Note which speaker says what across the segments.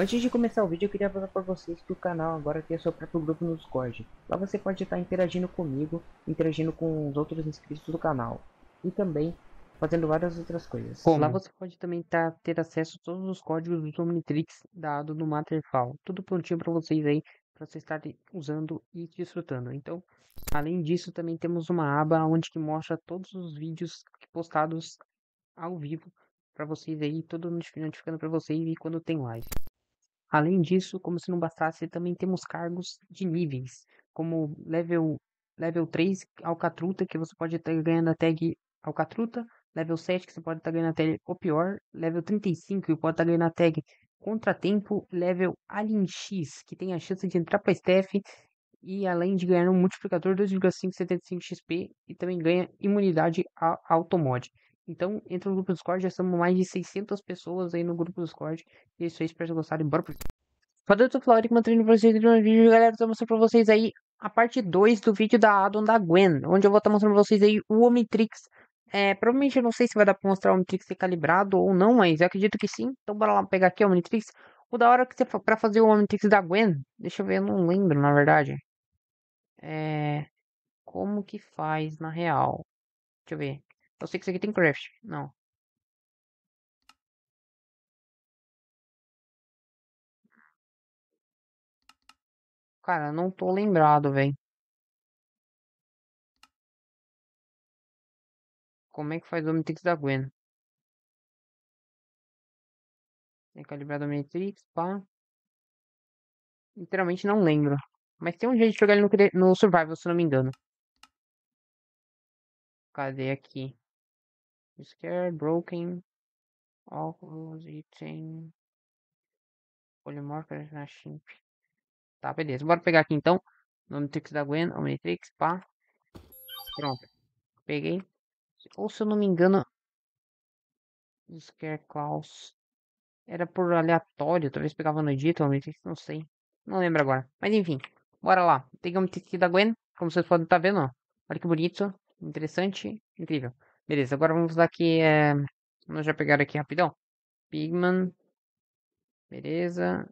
Speaker 1: Antes de começar o vídeo, eu queria avisar para vocês que o canal agora tem seu próprio grupo no Discord. Lá você pode estar interagindo comigo, interagindo com os outros inscritos do canal. E também fazendo várias outras coisas.
Speaker 2: Como? Lá você pode também tá, ter acesso a todos os códigos do Omnitrix dado no Matterfall. Tudo prontinho para vocês aí, para vocês estarem usando e desfrutando. Então, além disso, também temos uma aba onde que mostra todos os vídeos postados ao vivo para vocês aí, todo notificando para vocês e quando tem live. Além disso, como se não bastasse, também temos cargos de níveis, como level, level 3 Alcatruta, que você pode estar ganhando a tag Alcatruta, level 7 que você pode estar ganhando a tag O Pior, level 35 que pode estar ganhando a tag Contratempo, level Alien X, que tem a chance de entrar para staff e além de ganhar um multiplicador 2,575 XP e também ganha imunidade a automod. Então, entra no grupo do Discord, já somos mais de 600 pessoas aí no grupo do Discord. E é isso aí, espero que gostarem. Bora pro Quando eu tô que mantendo pra vocês no vídeo, galera, tô mostrando pra vocês aí a parte 2 do vídeo da Addon da Gwen, onde eu vou estar tá mostrando pra vocês aí o Omnitrix. É, provavelmente eu não sei se vai dar pra mostrar o Omnitrix calibrado ou não, mas eu acredito que sim. Então bora lá pegar aqui o Omnitrix. O da hora que você pra fazer o Omnitrix da Gwen, deixa eu ver, eu não lembro na verdade. É. Como que faz na real? Deixa eu ver. Eu sei que isso aqui tem craft. Não. Cara, não tô lembrado, velho. Como é que faz o Omnitrix da Gwen? É calibrado o Omnitrix, pá. Literalmente não lembro. Mas tem um jeito de jogar ele no, no Survival, se não me engano. Cadê aqui? Scared, Broken, óculos, item, Polymorph na chimp. Tá, beleza. Bora pegar aqui então. Omnitrix da Gwen, Omnitrix, pá. Pronto. Peguei. Ou se eu não me engano. Scare Klaus. Era por aleatório. Talvez pegava no edito, Omnitrix, não sei. Não lembro agora. Mas enfim. Bora lá. Peguei o Omnitrix da Gwen. Como vocês podem estar tá vendo, ó. Olha que bonito. Interessante. Incrível. Beleza, agora vamos usar aqui. É... Vamos já pegar aqui rapidão. Pigman. Beleza.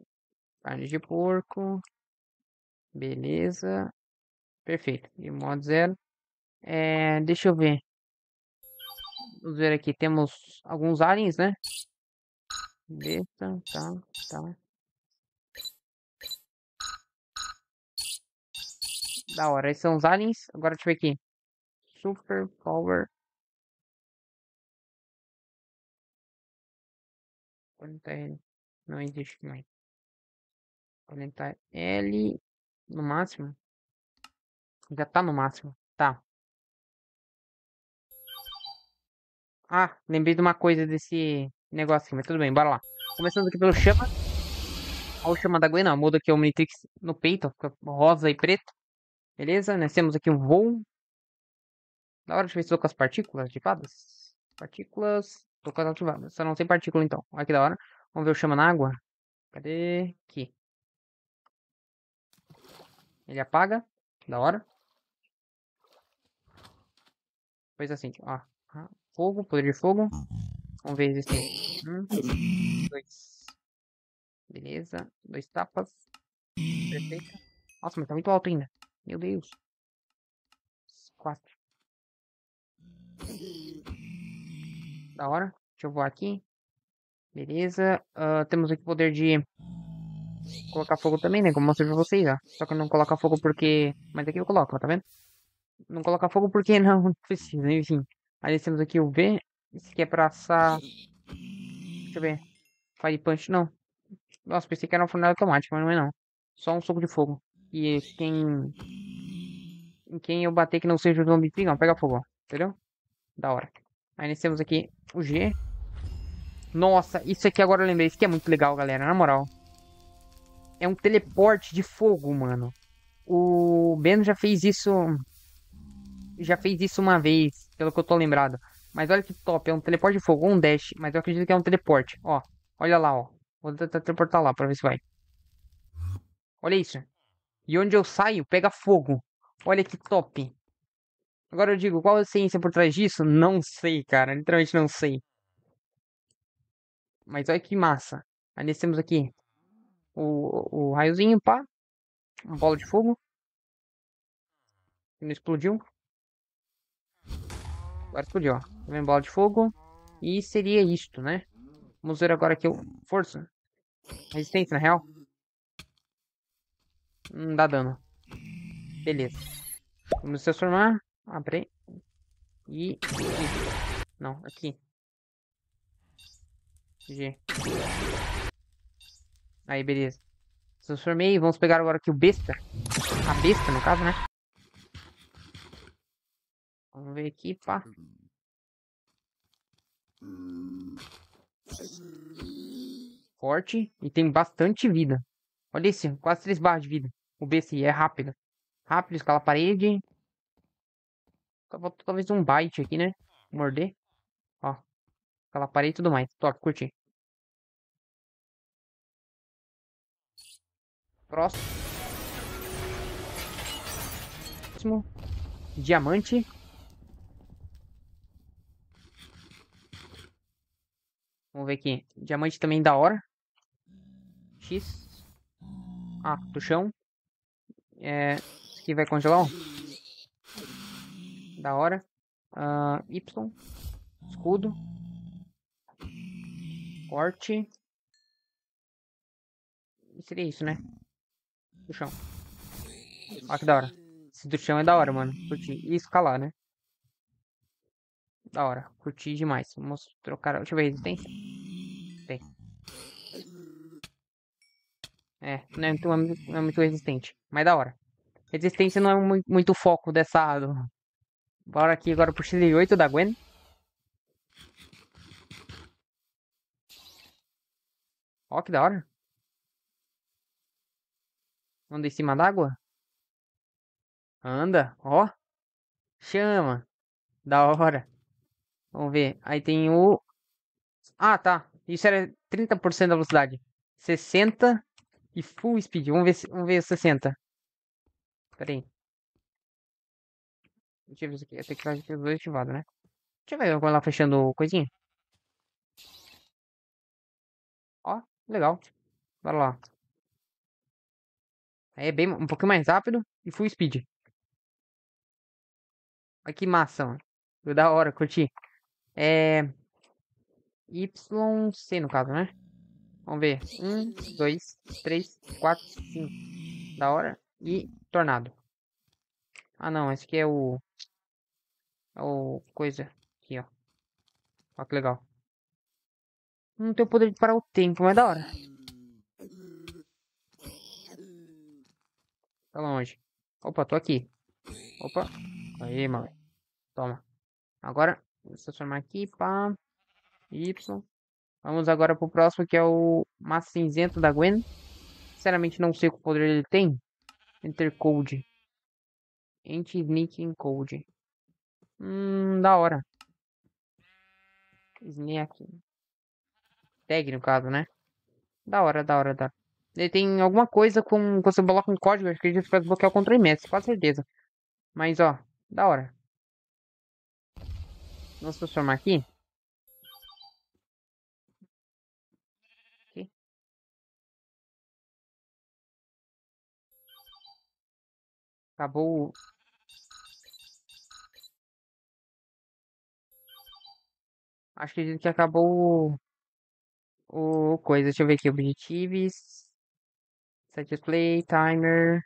Speaker 2: Carne de porco. Beleza. Perfeito. E modo zero. É, deixa eu ver. Vamos ver aqui. Temos alguns aliens, né? Besta, tá, tá. Da hora. Esses são os aliens. Agora deixa eu ver aqui. Super Power 40L. Não existe mais. 40L no máximo. Já tá no máximo. Tá. Ah, lembrei de uma coisa desse negócio aqui, mas tudo bem, bora lá. Começando aqui pelo chama. Olha o chama da Gwen. Muda aqui o Omnitrix no peito, fica rosa e preto. Beleza? Nós temos aqui um voo. Da hora de ver se com as partículas ativadas. Partículas. Tô ela ativada. Só não tem partícula então. Olha que da hora. Vamos ver o chama na água. Cadê? Aqui. Ele apaga. Da hora. Pois assim, ó. Fogo, poder de fogo. Vamos ver existem. Um, dois. Beleza. Dois tapas. Perfeito. Nossa, mas tá muito alto ainda. Meu Deus. Quatro. Da hora. Deixa eu voar aqui. Beleza. Uh, temos aqui o poder de colocar fogo também, né? Como eu mostrei pra vocês, ó. Só que não coloca fogo porque... Mas aqui eu coloco, ó, tá vendo? Não coloca fogo porque não precisa, enfim. Aí temos aqui o V. Esse aqui é pra assar... Deixa eu ver. Fire Punch, não. Nossa, pensei que era uma fornalha automática, mas não é não. Só um soco de fogo. E quem... Em quem eu bater que não seja o zumbi, não, pega fogo, ó. Entendeu? Da hora. Aí nós temos aqui o G. Nossa, isso aqui agora eu lembrei. Isso aqui é muito legal, galera. Na moral. É um teleporte de fogo, mano. O Ben já fez isso. Já fez isso uma vez, pelo que eu tô lembrado. Mas olha que top. É um teleporte de fogo, um dash. Mas eu acredito que é um teleporte. Ó, olha lá, ó. Vou tentar teleportar lá pra ver se vai. Olha isso. E onde eu saio, pega fogo. Olha que top. Agora eu digo, qual a ciência por trás disso? Não sei, cara. Literalmente não sei. Mas olha que massa. Aí nós temos aqui o, o raiozinho, pá. Uma bola de fogo. Não explodiu. Agora explodiu, ó. Vem bola de fogo. E seria isto, né? Vamos ver agora aqui o... Força. Resistência, na real. Não dá dano. Beleza. Vamos transformar. Abre. E... Não, aqui. G. Aí, beleza. Transformei. Vamos pegar agora aqui o besta. A besta, no caso, né? Vamos ver aqui, pá. Forte. E tem bastante vida. Olha esse, quase 3 barras de vida. O besta é rápido. Rápido, escala a parede. Talvez um bite aqui, né? Morder. Ó. Escala a parede e tudo mais. Top, curti. Próximo. Diamante. Vamos ver aqui. Diamante também da hora. X. Ah, do chão. É, aqui vai congelar, ó. Da hora. Uh, y. Escudo. Corte. E seria isso, né? Do chão. Olha que da hora. Esse do chão é da hora, mano. Curti. E escalar, né? Da hora. Curti demais. Vamos trocar. Deixa eu ver resistência. Tem. É, não é, muito, não é muito resistente. Mas da hora. Resistência não é muito, muito foco dessa. Bora aqui agora pro Chile 8 da Gwen. Ó, que da hora. Anda em cima d'água? Anda, ó. Chama. Da hora. Vamos ver. Aí tem o... Ah, tá. Isso era 30% da velocidade. 60 e full speed. Vamos ver, vamos ver 60. Pera aí. Deixa eu ver isso aqui. Tem que dois ativados, né? Deixa eu ver agora lá fechando coisinha. Ó, legal. Bora lá. É bem um pouquinho mais rápido e full speed. Olha que massa, mano. Foi da hora, curti. É. YC no caso, né? Vamos ver. Um, dois, três, quatro, cinco. Da hora. E tornado. Ah não, esse aqui é o. É o coisa. Aqui, ó. Olha que legal. Não tem o poder de parar o tempo, mas é da hora. Tá longe. Opa, tô aqui. Opa. Aí, mano. Toma. Agora, vou transformar aqui, pá. Y. Vamos agora pro próximo, que é o Massa Cinzento da Gwen. Sinceramente, não sei qual poder ele tem. Enter Code. Anti-Sneaking Code. Hum, da hora. Sneak. Tag, no caso, né? Da hora, da hora, da hora. Ele tem alguma coisa com. Quando você coloca um código, acredito que vai bloquear o controle MS, com certeza. Mas ó, da hora. Vamos transformar aqui. aqui. Acabou Acho que acabou o, o coisa. Deixa eu ver aqui. Objetivos. Set display, timer.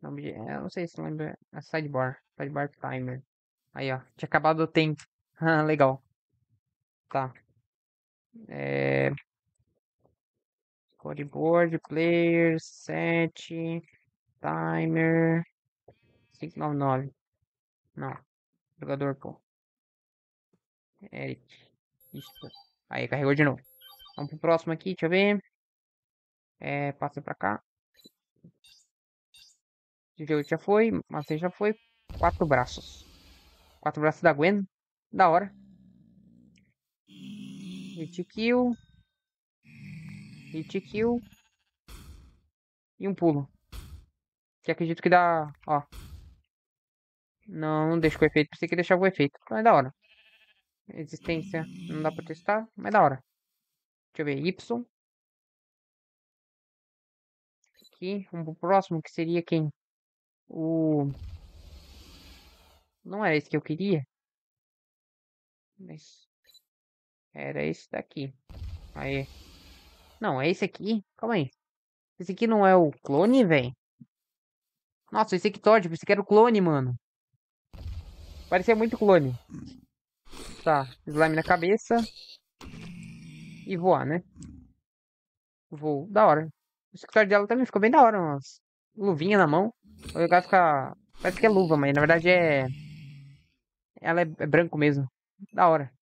Speaker 2: Não, eu não sei se lembra. A sidebar. Sidebar timer. Aí, ó. Tinha acabado o tempo. Ah, legal. Tá. É... Scoreboard, player, set, timer, 599. Não. Jogador, pô. Eric. Isso. Aí, carregou de novo. Vamos pro próximo aqui, deixa eu ver. É, passa pra cá. DJ já foi, Master já foi. Quatro braços. Quatro braços da Gwen. Da hora. Hit kill. Hit kill. E um pulo. Que acredito que dá. Ó. Não, não deixa com efeito. Pensei que deixava o efeito. Mas é da hora. Existência. Não dá pra testar. Mas da hora. Deixa eu ver. Y. aqui. Pro próximo, que seria quem? O... Não era esse que eu queria. Mas... Era esse daqui. Aí. Não, é esse aqui. Calma aí. Esse aqui não é o clone, velho? Nossa, esse aqui Todd. Esse aqui era o clone, mano. Parecia muito clone. Tá. Slime na cabeça. E voar, né? Voo. Da hora. O escritório dela também ficou bem da hora. Umas luvinha na mão. O lugar fica... Parece que é luva, mas na verdade é... Ela é, é branco mesmo. Da hora.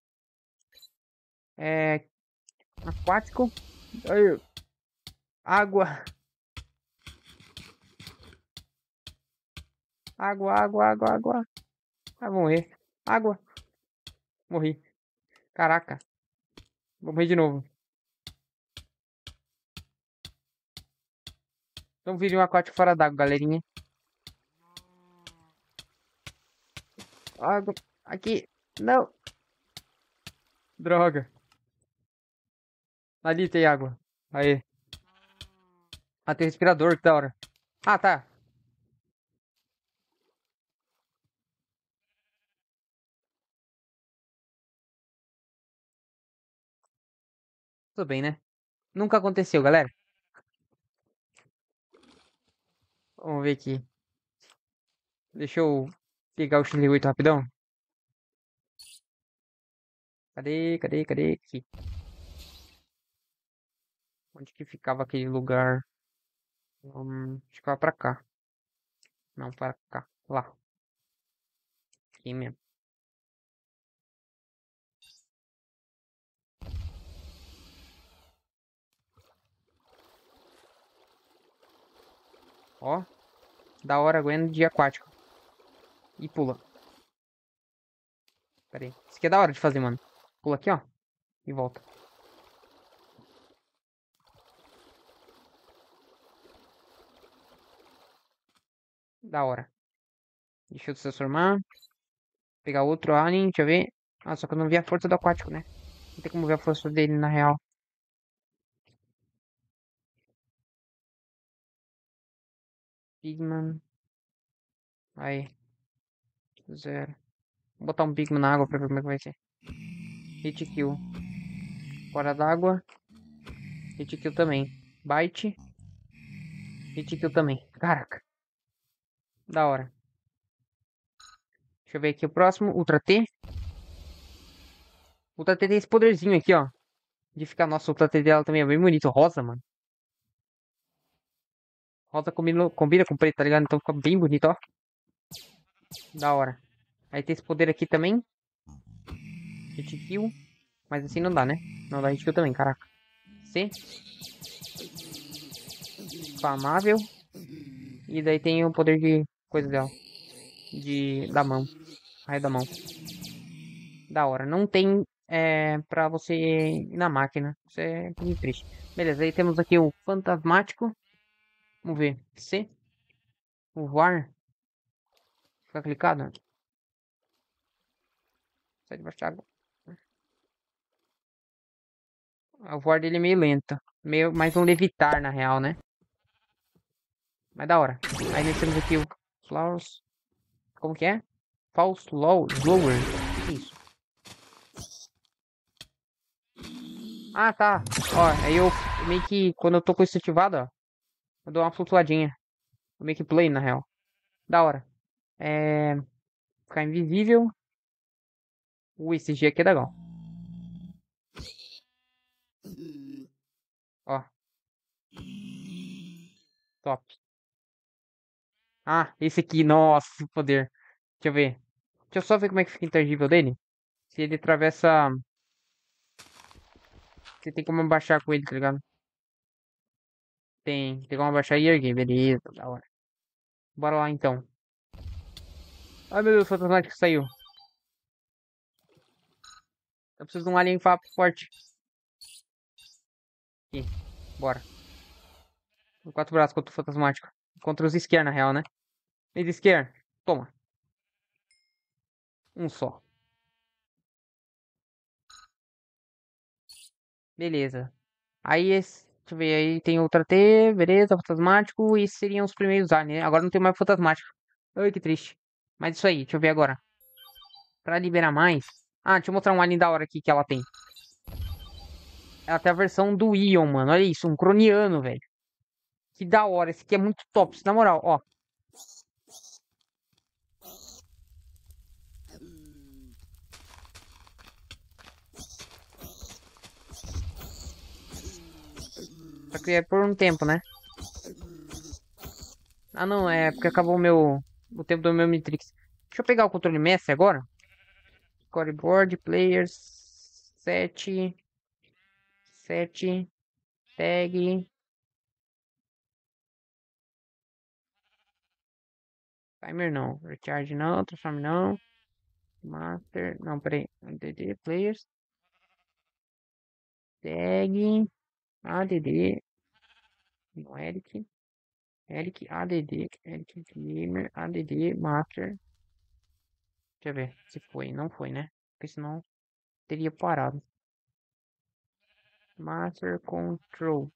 Speaker 2: É... Aquático. Aí. Água. Água, água, água, água. Vai morrer. Água. Morri. Caraca. Vou morrer de novo. Então vídeo um aquático fora d'água, galerinha. Água. Aqui. Não. Droga. Ali tem água. Aí. Ah, tem respirador, que da hora. Ah, tá. Tudo bem, né? Nunca aconteceu, galera. Vamos ver aqui. Deixa eu pegar o Chile 8 rapidão. Cadê, cadê, cadê? Aqui. Onde que ficava aquele lugar? Hum, acho que ficava pra cá. Não, pra cá. Lá. Aqui mesmo. Ó. Da hora, aguenta de aquático. E pula. Pera aí. Isso aqui é da hora de fazer, mano. Pula aqui, ó. E volta. Da hora. Deixa eu transformar. Pegar outro alien, deixa eu ver. Ah, só que eu não vi a força do aquático, né? Não tem como ver a força dele na real. Pigman. Aí. Zero. Vou botar um Pigman na água pra ver como é que vai ser. Hit kill. Fora d'água. Hit kill também. Bite. Hit kill também. Caraca. Da hora. Deixa eu ver aqui o próximo. Ultra T. Ultra T tem esse poderzinho aqui, ó. De ficar. Nossa, o Ultra T dela também é bem bonito. Rosa, mano. Rosa combina, combina com preto, tá ligado? Então fica bem bonito, ó. Da hora. Aí tem esse poder aqui também. Hit kill. Mas assim não dá, né? Não dá hit kill também, caraca. C. Famável. E daí tem o poder de coisa dela. De, da mão. Raio da mão. Da hora. Não tem é, pra você ir na máquina. Isso é triste. Beleza, aí temos aqui o fantasmático. Vamos ver. C. O voar. Fica clicado. Sai debaixo da água. O voar dele é meio lento. Meio mais um levitar, na real, né? Mas da hora. Aí nós temos aqui o Flowers. Como que é? False Low Lower. O que é isso? Ah, tá. Ó, aí eu meio que, quando eu tô com isso ativado, ó. Eu dou uma flutuadinha. Eu meio que play, na real. Da hora. É... Ficar invisível. Ui, esse G aqui é legal. Ó. Top. Ah, esse aqui, nossa, poder. Deixa eu ver. Deixa eu só ver como é que fica intangível dele. Se ele atravessa... Você tem como abaixar com ele, tá ligado? Tem. Tem como abaixar e. Beleza, da hora. Bora lá, então. Ai, meu Deus, o fantasmático saiu. Eu preciso de um alien forte. Aqui. Bora. Quatro braços contra o fantasmático. Contra os esquer, na real, né? Mid esquer. Toma. Um só. Beleza. Aí esse... Deixa eu ver, aí tem outra T, beleza, fantasmático, e seriam os primeiros aliens, né? Agora não tem mais fantasmático. Ai, que triste. Mas isso aí, deixa eu ver agora. Pra liberar mais... Ah, deixa eu mostrar um alien da hora aqui que ela tem. Ela tem a versão do Ion, mano. Olha isso, um croniano, velho. Que da hora, esse aqui é muito top, na moral, ó. Só que é por um tempo, né? Ah, não, é porque acabou o meu... O tempo do meu Matrix. Deixa eu pegar o controle mestre agora. Scoreboard, players, 7, 7, tag. Timer não, recharge não, transform não. Master, não, peraí. Players. Tag. ADD, no Eric, Eric ADD, Eric Gamer, ADD, Master. Deixa eu ver se foi. Não foi, né? Porque senão teria parado. Master Control.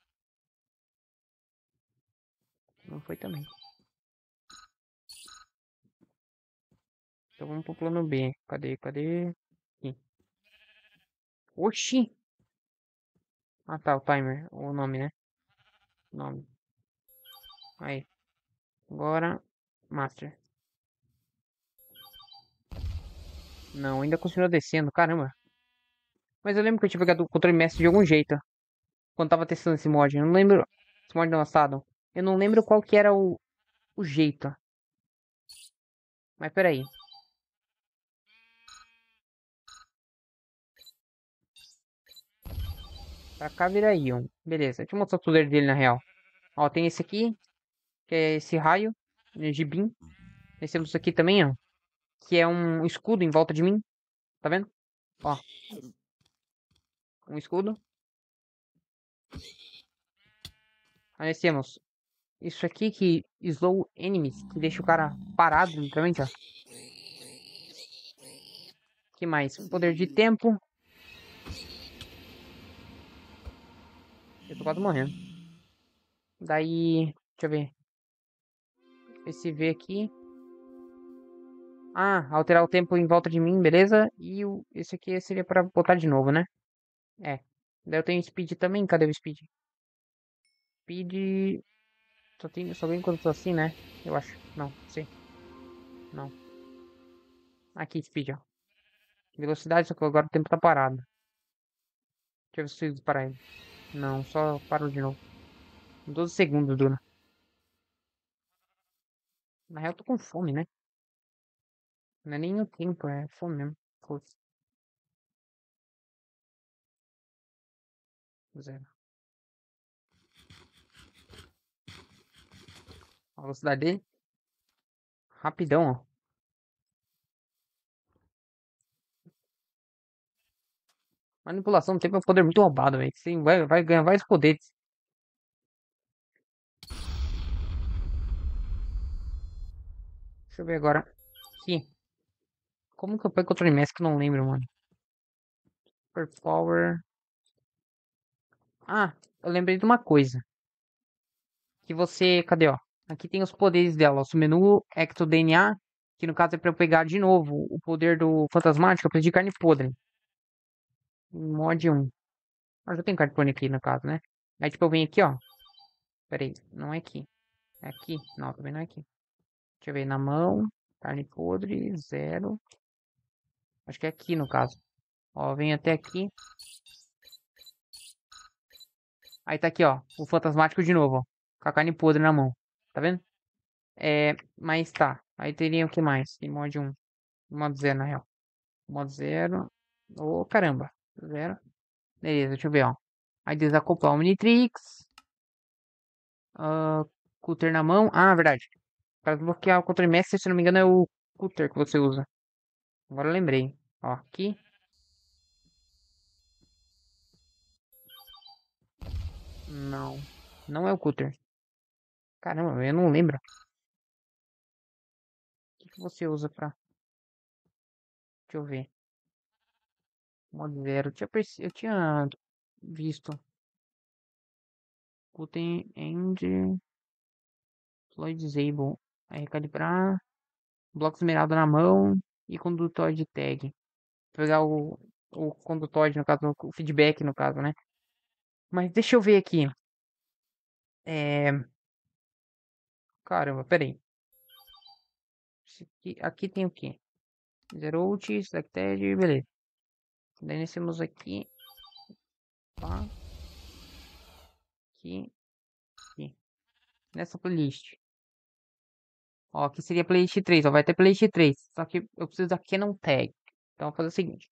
Speaker 2: Não foi também. Então vamos pro plano B. Cadê? Cadê? Aqui. Oxi! Ah tá, o timer, o nome, né? Nome. Aí. Agora, master. Não, ainda continua descendo, caramba. Mas eu lembro que eu tinha pegado o controle mestre de algum jeito. Quando tava testando esse mod. Eu não lembro. Esse mod lançado. Eu não lembro qual que era o, o jeito. Mas peraí. Pra cá vira Ion. Beleza, deixa eu mostrar o poder dele na real. Ó, tem esse aqui, que é esse raio, energia beam. Nós temos isso aqui também, ó. Que é um escudo em volta de mim. Tá vendo? Ó. Um escudo. Aí nós temos isso aqui que slow enemies, que deixa o cara parado, literalmente, ó. que mais? Poder de tempo. Eu tô quase morrendo. Daí, deixa eu ver. Esse V aqui. Ah, alterar o tempo em volta de mim, beleza? E o, esse aqui seria pra botar de novo, né? É. Daí eu tenho speed também. Cadê o speed? Speed... Só, tem, só vem quando tô assim, né? Eu acho. Não, sim. Não. Aqui, speed, ó. Velocidade, só que agora o tempo tá parado. Deixa eu ver se eu parar ele. Não, só parou de novo. 12 segundos, Duna. Na real, eu tô com fome, né? Não é nem no tempo, é fome mesmo. Foda-se. Zero. A velocidade dele. Rapidão, ó. Manipulação do tempo é um poder muito roubado, velho. Sim, vai, vai ganhar vários poderes. Deixa eu ver agora. Aqui. Como que eu pego controle Mask que eu não lembro, mano? Super Power. Ah, eu lembrei de uma coisa. Que você. Cadê, ó? Aqui tem os poderes dela. O menu Ecto DNA. Que no caso é pra eu pegar de novo o poder do Fantasmático. Eu preciso de carne podre mod 1. Ah, já tem cartone aqui no caso, né? Aí tipo eu venho aqui, ó. Pera aí, não é aqui. É aqui? Não, também não é aqui. Deixa eu ver, na mão. Carne podre, zero. Acho que é aqui no caso. Ó, vem até aqui. Aí tá aqui, ó. O fantasmático de novo, ó. Com a carne podre na mão. Tá vendo? É, mas tá. Aí teria o que mais? Tem mod 1. Mod 0, na real. Mod 0. Ô, oh, caramba. Zero. Beleza, deixa eu ver, ó. Aí desacoplar o Omnitrix. Uh, Cutter na mão. Ah, verdade. Para desbloquear o controle mestre, se não me engano, é o Cutter que você usa. Agora eu lembrei. Ó, aqui. Não. Não é o Cutter. Caramba, eu não lembro. O que, que você usa pra... Deixa eu ver. Modo zero. Eu tinha, perce... eu tinha visto. Guten End. Floyd Disable. Aí recalibrar. Bloco esmeralda na mão. E condutor de tag. Pegar o, o condutor, no caso, o feedback, no caso, né? Mas deixa eu ver aqui. É... Caramba, peraí. Aqui, aqui tem o quê? Zero ult, selected, beleza. Daí nós aqui. Tá. Aqui. Aqui. Nessa playlist. Ó, aqui seria playlist 3, ó. Vai ter playlist 3. Só que eu preciso da Canon Tag. Então, vou fazer o seguinte.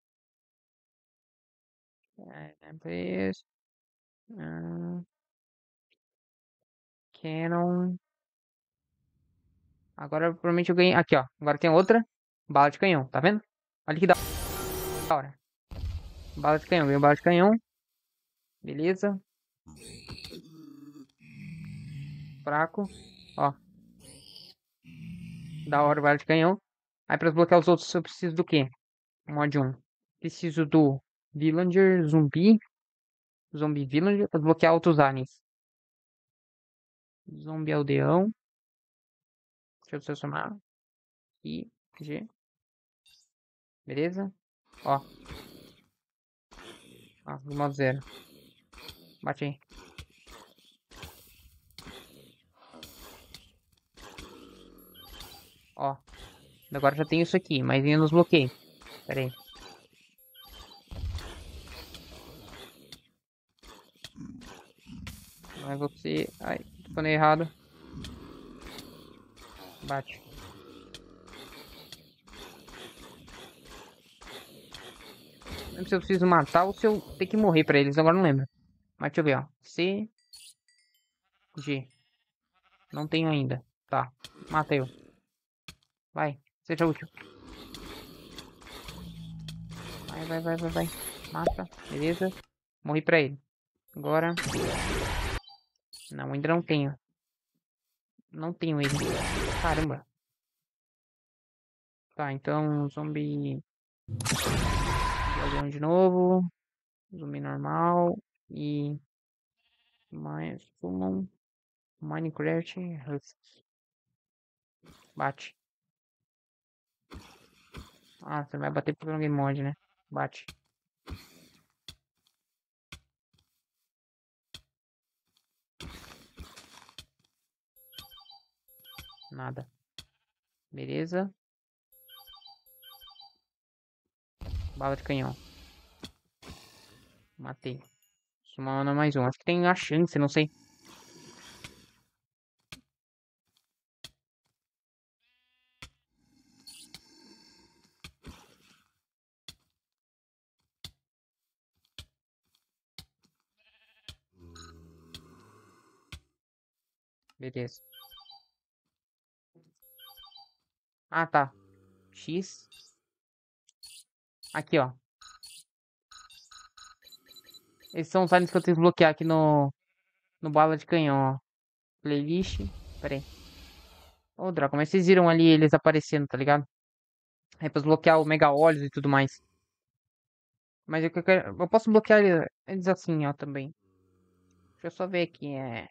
Speaker 2: Uh, Canon. Agora provavelmente eu ganhei. Aqui, ó. Agora tem outra. Bala de canhão, tá vendo? Olha que da hora. Bala de canhão, veio bala de canhão. Beleza. Fraco. Ó. Da hora, bala de canhão. Aí pra desbloquear os outros eu preciso do quê? Mod 1. Preciso do Villager Zumbi. Zombie Villager para desbloquear outros aliens. Zombie Aldeão. Deixa eu selecionar. I, G. Beleza? Ó. Ó, do modo zero. Bate aí. Ó. Agora já tem isso aqui, mas ainda nos bloqueei. Pera aí. Mas você... Ai, tô errado. Bate. Lembro se eu preciso matar ou se eu tenho que morrer pra eles, agora não lembro. Mas deixa eu ver, ó. C... G. Não tenho ainda. Tá. Mata eu. Vai. Seja útil. Vai, vai, vai, vai, vai. Mata. Beleza. Morri pra ele. Agora... Não, ainda não tenho. Não tenho ele. Caramba. Tá, então zumbi. Guardião de novo. Zumbi normal. E. Mais um. Minecraft Husky. Bate. Ah, você vai bater por um game mod, né? Bate. Nada. Beleza. Bala de canhão. Matei. Sumando mais um. Acho que tem a chance, não sei. Beleza. Ah, tá. X. Aqui, ó. Esses são os aliens que eu tenho que bloquear aqui no... No bala de canhão, ó. Playlist. Pera aí. Ô, oh, droga, mas vocês viram ali eles aparecendo, tá ligado? É pra desbloquear o Mega Olhos e tudo mais. Mas eu, quero... eu posso bloquear eles assim, ó, também. Deixa eu só ver aqui, é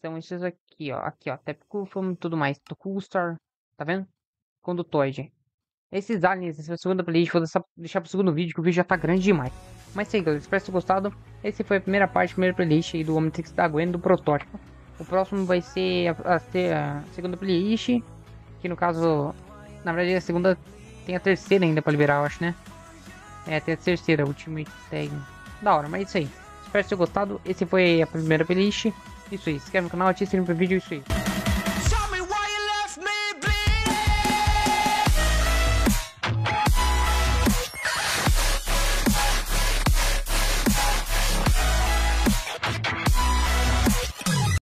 Speaker 2: são esses aqui, ó. Aqui, ó. Tepcufum e tudo mais. Tukustar. Tá vendo? Condutoide. Esses aliens, essa segunda playlist, vou deixar pro segundo vídeo, que o vídeo já tá grande demais. Mas sim, galera, espero que tenham gostado. Esse foi a primeira parte, a primeira playlist aí do Omnitrix da Gwen, do protótipo. O próximo vai ser a, a, a, segunda playlist, que no caso, na verdade a segunda tem a terceira ainda pra liberar, eu acho, né? É, tem a terceira, Ultimate Tag. Da hora, mas é isso aí. Espero que tenham gostado. Esse foi a primeira playlist. Isso aí, se inscreve no canal, ative o sininho pro vídeo, isso aí.